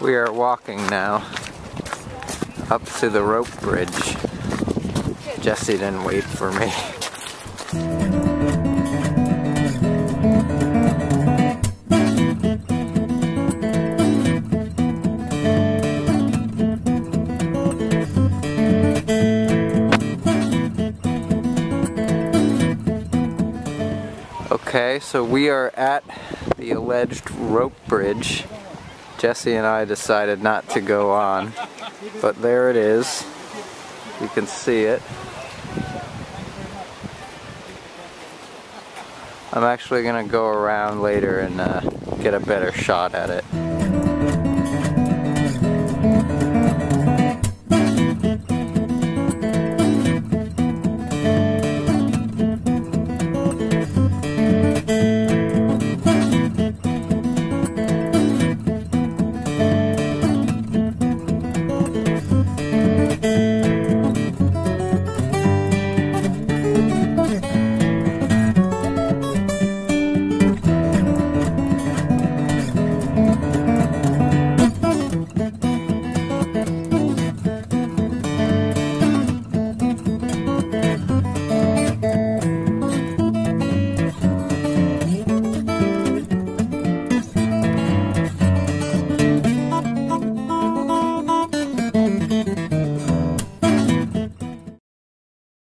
We are walking now up to the rope bridge. Jesse didn't wait for me. Okay, so we are at the alleged rope bridge. Jesse and I decided not to go on, but there it is. You can see it. I'm actually going to go around later and uh, get a better shot at it.